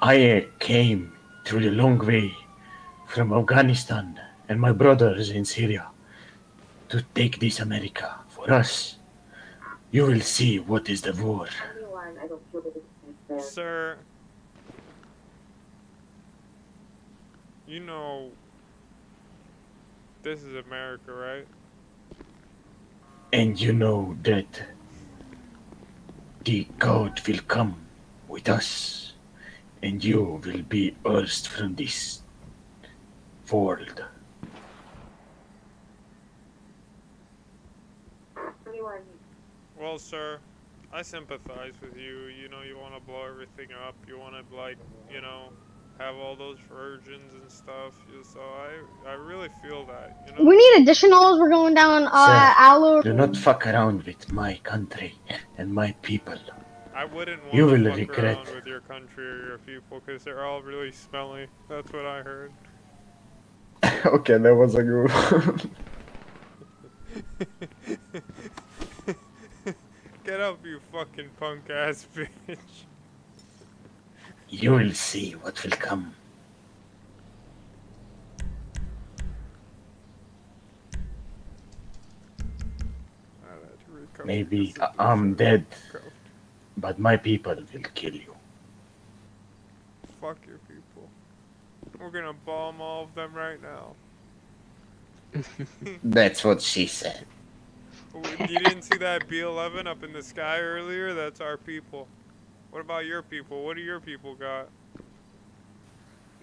I came through the long way from Afghanistan and my brothers in Syria to take this America for us. You will see what is the war. Sir, you know this is America, right? And you know that the God will come with us, and you will be erased from this world. Well, sir, I sympathize with you. You know, you want to blow everything up. You want to, like, you know, have all those virgins and stuff. So I, I really feel that. You know. We need additionals. We're going down uh, Sir, Aloe. Do not fuck around with my country and my people. I wouldn't want You to will fuck regret. around with your country or your people because they're all really smelly. That's what I heard. okay, that was a good one. Get up, you fucking punk ass bitch. You will see what will come. Ah, I had to recover Maybe because I'm dead, shit. But my people will kill you. Fuck your people. We're gonna bomb all of them right now. That's what she said. Oh, you didn't see that B11 up in the sky earlier? That's our people. What about your people? What do your people got?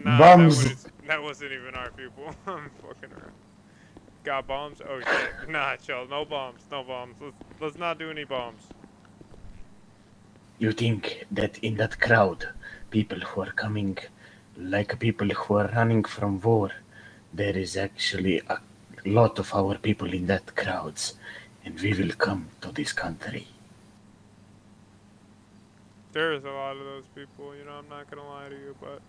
Nah, Bombs. That, was, that wasn't even our people. I'm fucking around. Got bombs? Oh shit. Nah, chill. No bombs. No bombs. Let's, let's not do any bombs. You think that in that crowd, people who are coming, like people who are running from war, there is actually a lot of our people in that crowds, and we will come to this country. There is a lot of those people, you know, I'm not gonna lie to you, but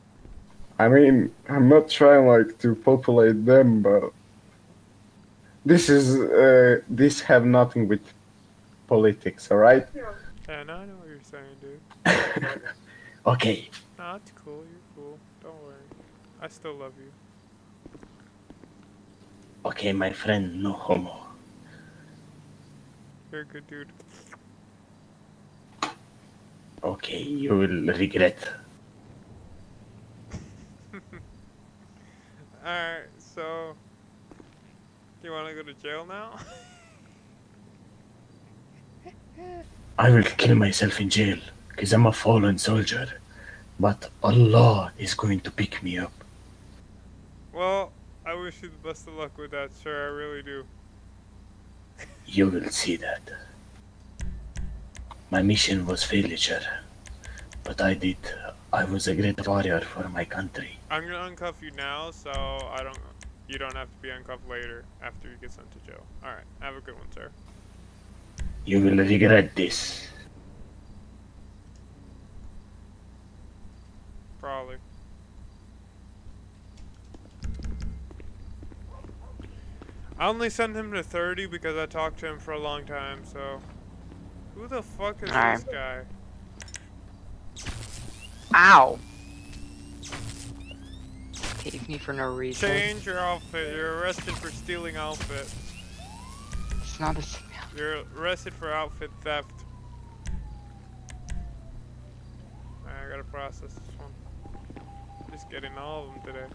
I mean, I'm not trying like to populate them, but this is uh, this have nothing with politics, all right? yeah, no, I know what you're saying, dude. Okay, Nah, it's cool, you're cool. Don't worry. I still love you. okay, my friend, no homo. You're a good dude. Okay, you will regret. Alright, so Do you wanna go to jail now? I will kill myself in jail, because I'm a fallen soldier. But Allah is going to pick me up. well, I wish you the best of luck with that, sir, I really do. You will see that. My mission was failure, sir. but I did. I was a great warrior for my country. I'm gonna uncuff you now, so I don't you don't have to be uncuffed later after you get sent to jail. Alright, have a good one, sir. You will regret this. Probably. I only sent him to 30 because I talked to him for a long time, so. Who the fuck is Alright. this guy? Ow! Take me for no reason. Change your outfit. You're arrested for stealing outfit. It's not a s- You're arrested for outfit theft. I gotta process this one. Just getting all of them today.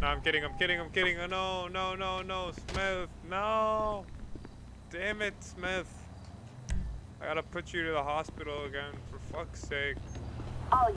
No, I'm kidding, I'm kidding, I'm kidding. Oh, no, no, no, no, Smith, no! Damn it, Smith. I gotta put you to the hospital again, for fuck's sake. Oh,